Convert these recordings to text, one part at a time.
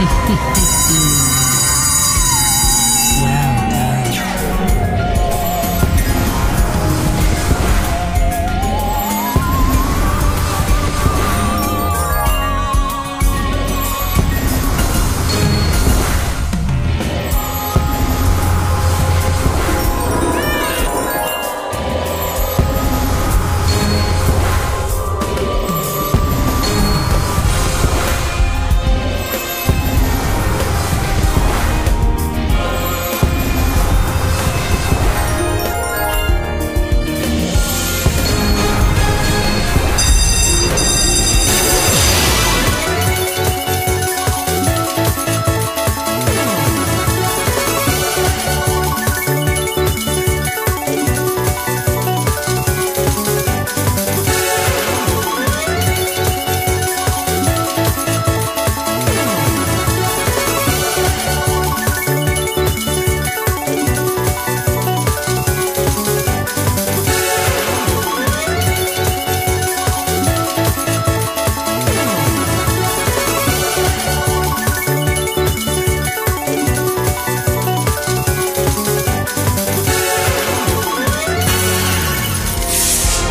Hehehehe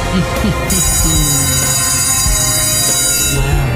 wow.